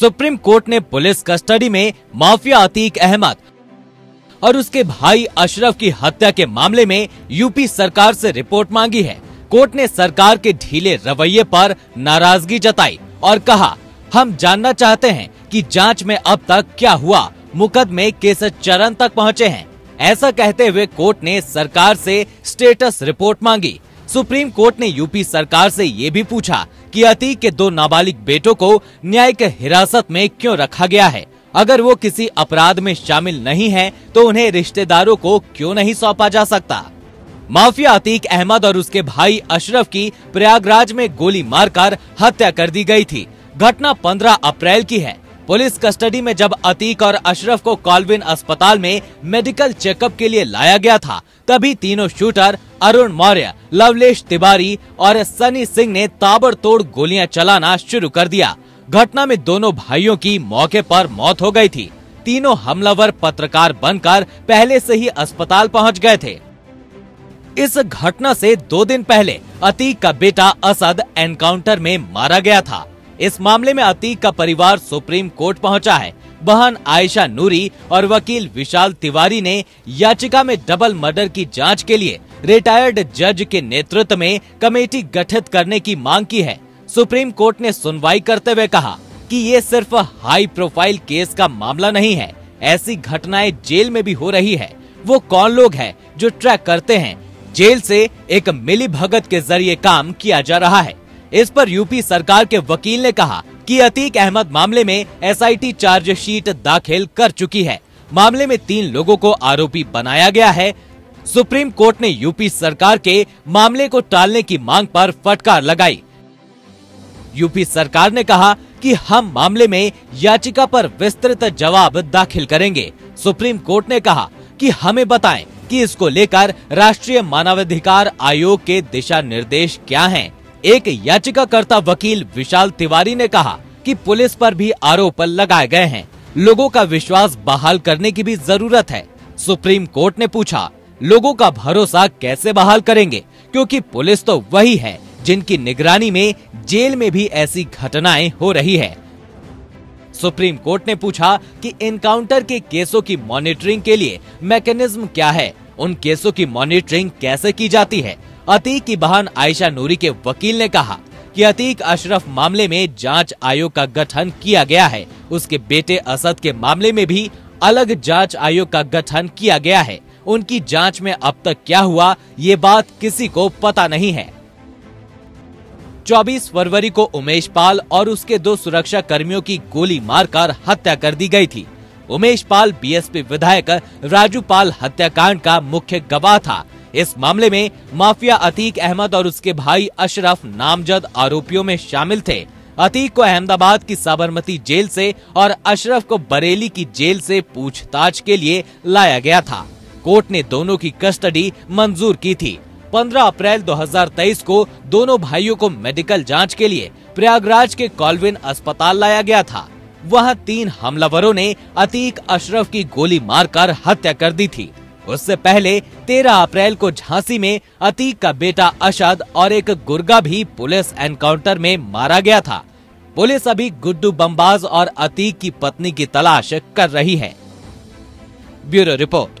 Supreme court ने police custody में mafia Atiq Ahmad और उसके भाई अशरफ की हत्या के मामले में यूपी सरकार से रिपोर्ट मांगी है। कोर्ट ने सरकार के ढीले रवैये पर नाराज़गी जताई और कहा, हम जानना चाहते हैं कि जाँच में अब तक क्या हुआ। मुकदमे किस चरण तक पहुँचे हैं? ऐसा कहते हुए कोर्ट ने सरकार से स्टेटस रिपोर्ट मांगी। सुप्रीम कोर्ट ने यूपी सरकार से ये भी पूछा कि अतीक के दो नाबालिग बेटों को न्यायिक हिरासत में क्यों रखा गया है? अगर वो किसी अपराध में शामिल नहीं है तो उन्हें रिश्तेदारों को क्यों नहीं सौंपा जा सकता? माफिया अतीक अहमद और उसके भाई अशरफ की प्रयागराज में गोली मारकर हत्या कर दी गई थी। घटना 15 अप्रैल की है। पुलिस कस्टडी में जब अतीक और अशरफ को कॉलविन अस्पताल में मेडिकल चेकअप के लिए लाया गया था, तभी तीनों शूटर अरुण मौर्य, लवलेश तिवारी और सनी सिंह ने ताबड़तोड़ गोलियाँ चलाना शुरू कर दिया। घटना में दोनों भाइयों की मौके पर मौत हो गई थी। तीनों हमलावर पत्रकार बनकर पहले से ही अस्पताल पहुँच गए थे। इस घटना से दो दिन पहले अतीक का बेटा असद एनकाउंटर में मारा गया था। इस मामले में अतीक का परिवार सुप्रीम कोर्ट पहुँचा है। बहन आयशा नूरी और वकील विशाल तिवारी ने याचिका में डबल मर्डर की जाँच के लिए रिटायर्ड जज के नेतृत्व में कमेटी गठित करने की मांग की है। सुप्रीम कोर्ट ने सुनवाई करते हुए कहा कि ये सिर्फ़ हाई प्रोफ़ाइल केस का मामला नहीं है। ऐसी घटनाएँ जेल में भी हो रही है। वो कौन लोग हैं जो ट्रैक करते हैं? जेल से एक मिली भगत के ज़रिए काम किया जा रहा है। इस पर यूपी सरकार के वकील ने कहा कि अतीक अहमद मामले में एसआईटी चार्जशीट दाखिल कर चुकी है। मामले में तीन लोगों को आरोपी बनाया गया है। सुप्रीम कोर्ट ने यूपी सरकार के मामले को टालने की मांग पर फटकार लगाई। यूपी सरकार ने कहा कि हम मामले में याचिका पर विस्तृत जवाब दाखिल करेंगे। सुप्रीम कोर्ट ने कहा कि हमें बताएँ कि इसको लेकर राष्ट्रीय मानवाधिकार आयोग के दिशा निर्देश क्या हैं। एक याचिकाकर्ता वकील विशाल तिवारी ने कहा कि पुलिस पर भी आरोप लगाए गए हैं। लोगों का विश्वास बहाल करने की भी ज़रूरत है। सुप्रीम कोर्ट ने पूछा, लोगों का भरोसा कैसे बहाल करेंगे? क्योंकि पुलिस तो वही है जिनकी निगरानी में जेल में भी ऐसी घटनाएँ हो रही है। सुप्रीम कोर्ट ने पूछा कि एनकाउंटर के केसों की मॉनिटरिंग के लिए मैकेनिज्म क्या है? उन केसों की मॉनिटरिंग कैसे की जाती है? अतीक की बहन आयशा नूरी के वकील ने कहा कि अतीक अशरफ मामले में जाँच आयोग का गठन किया गया है। उसके बेटे असद के मामले में भी अलग जाँच आयोग का गठन किया गया है। उनकी जाँच में अब तक क्या हुआ, ये बात किसी को पता नहीं है। 24 फरवरी को उमेश पाल और उसके दो सुरक्षा कर्मियों की गोली मारकर हत्या कर दी गई थी। उमेश पाल बीएसपी विधायक राजू पाल हत्याकांड का मुख्य गवाह था। इस मामले में माफिया अतीक अहमद और उसके भाई अशरफ नामजद आरोपियों में शामिल थे। अतीक को अहमदाबाद की साबरमती जेल से और अशरफ को बरेली की जेल से पूछताछ के लिए लाया गया था। कोर्ट ने दोनों की कस्टडी मंजूर की थी। 15 अप्रैल 2023 को दोनों भाइयों को मेडिकल जाँच के लिए प्रयागराज के कॉलविन अस्पताल लाया गया था। वहाँ तीन हमलावरों ने अतीक अशरफ की गोली मारकर हत्या कर दी थी। उससे पहले 13 अप्रैल को झांसी में अतीक का बेटा अशद और एक गुर्गा भी पुलिस एनकाउंटर में मारा गया था। पुलिस अभी गुड्डू बम्बाज और अतीक की पत्नी की तलाश कर रही है। Bureau report.